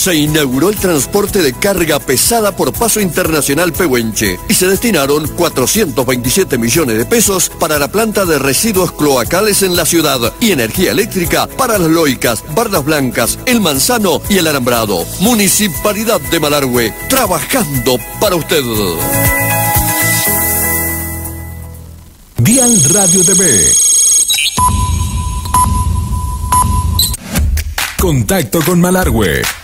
Se inauguró el transporte de carga pesada por paso internacional Pehuenche y se destinaron 427 millones de pesos para la planta de residuos cloacales en la ciudad y energía eléctrica para las loicas, bardas blancas, el manzano y el alambrado. Municipalidad de Malargüe, trabajando para usted. Dial Radio TV. Contacto con Malargüe.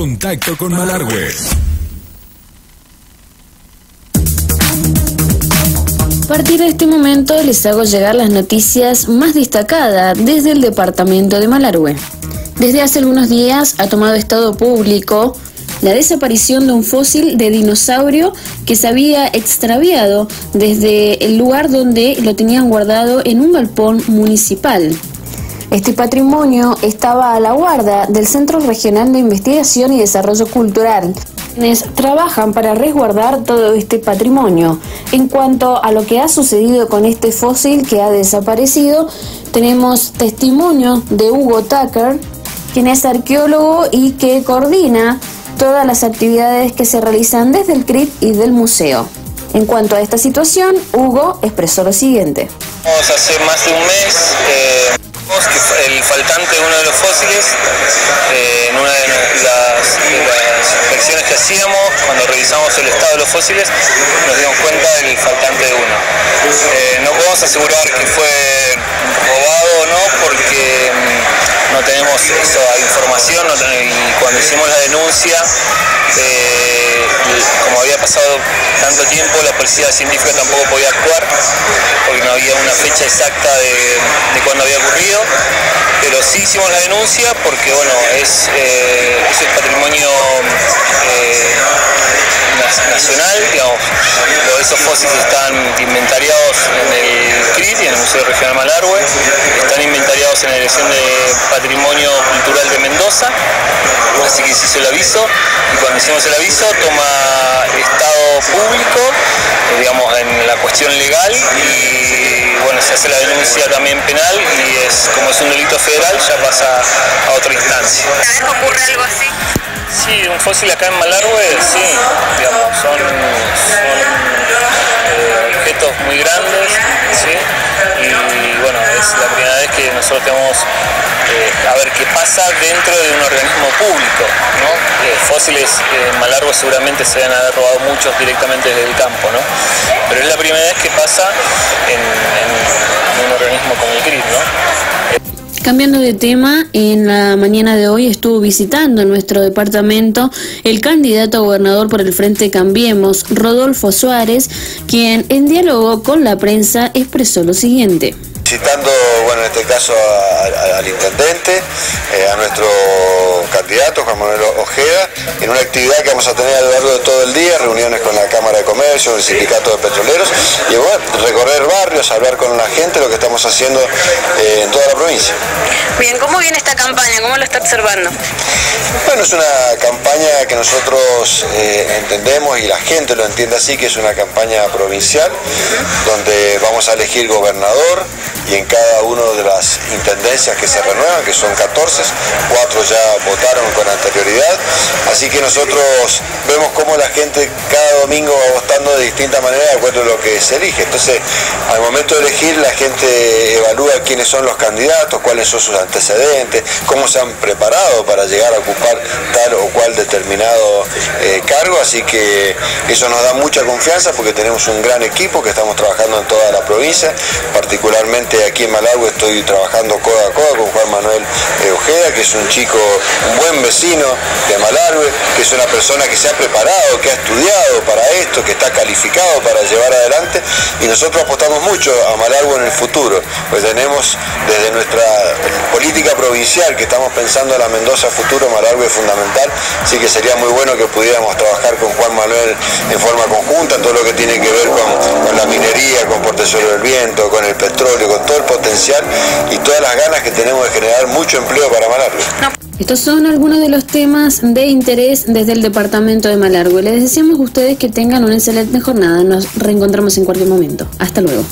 Contacto con Malargüe. A partir de este momento les hago llegar las noticias más destacadas desde el departamento de Malargüe. Desde hace algunos días ha tomado estado público la desaparición de un fósil de dinosaurio que se había extraviado desde el lugar donde lo tenían guardado en un galpón municipal. Este patrimonio estaba a la guarda del Centro Regional de Investigación y Desarrollo Cultural, quienes trabajan para resguardar todo este patrimonio. En cuanto a lo que ha sucedido con este fósil que ha desaparecido, tenemos testimonio de Hugo Tucker, quien es arqueólogo y que coordina todas las actividades que se realizan desde el CRIT y del museo. En cuanto a esta situación, Hugo expresó lo siguiente. Hace más de un mes eh, el faltante de uno de los fósiles, eh, en una de las, inspecciones que hacíamos, cuando revisamos el estado de los fósiles, nos dimos cuenta del faltante de uno. Eh, no podemos asegurar que fue robado o no, porque mm, no tenemos esa información y cuando hicimos la denuncia, eh, como había pasado tanto tiempo, la policía científica tampoco podía actuar porque no había una fecha exacta de, de cuándo había ocurrido, pero sí hicimos la denuncia porque bueno, es, eh, es el patrimonio eh, nacional, digamos, esos fósiles están inventariados en el CRIT en el Museo Regional Malargüe, en la Dirección de Patrimonio Cultural de Mendoza, así que se hizo el aviso y cuando hicimos el aviso toma estado público, eh, digamos, en la cuestión legal y bueno, se hace la denuncia también penal y es como es un delito federal ya pasa a otra instancia. ¿Cada vez ocurre algo así? Sí, un fósil acá en Malargüe, sí, digamos, son, son tenemos eh, a ver qué pasa dentro de un organismo público. ¿no? Eh, fósiles en Malargüe seguramente se van a haber robado muchos directamente desde el campo, ¿no? pero es la primera vez que pasa en, en un organismo como el CRIT. ¿no? Cambiando de tema, en la mañana de hoy estuvo visitando nuestro departamento el candidato a gobernador por el Frente Cambiemos, Rodolfo Suárez, quien en diálogo con la prensa expresó lo siguiente citando, bueno, en este caso al intendente, eh, a nuestro candidato Juan Manuel Ojeda, en una actividad que vamos a tener a lo largo de todo el día, reuniones con la Cámara de Comercio, el Sindicato de Petroleros, y bueno, recorrer barrios, hablar con la gente, lo que estamos haciendo eh, en toda la provincia. Bien, ¿cómo viene esta campaña? ¿Cómo lo está observando? Bueno, es una campaña que nosotros eh, entendemos y la gente lo entiende así, que es una campaña provincial, donde vamos a elegir gobernador, y en cada una de las intendencias que se renuevan, que son 14, cuatro ya con anterioridad, así que nosotros vemos cómo la gente cada domingo va votando de distinta manera de acuerdo a lo que se elige. Entonces, al momento de elegir, la gente evalúa quiénes son los candidatos, cuáles son sus antecedentes, cómo se han preparado para llegar a ocupar tal o cual determinado eh, cargo, así que eso nos da mucha confianza porque tenemos un gran equipo que estamos trabajando en toda la provincia, particularmente aquí en Malawi estoy trabajando coda a coda con Juan Manuel eh, Ojeda, que es un chico, un buen vecino de Malargüe, que es una persona que se ha preparado, que ha estudiado para esto, que está calificado para llevar adelante. Y nosotros apostamos mucho a Malargüe en el futuro, pues tenemos desde nuestra política provincial que estamos pensando en la Mendoza futuro, Malargüe es fundamental, así que sería muy bueno que pudiéramos trabajar con Juan Manuel en forma conjunta, todo lo que tiene que ver con, la minería, con Portezuelo del Viento, con el petróleo, con todo el potencial y todas las ganas que tenemos de generar mucho empleo para Malargüe. Estos son algunos de los temas de interés desde el departamento de Malargüe. Les deseamos a ustedes que tengan una excelente jornada. Nos reencontramos en cualquier momento. Hasta luego.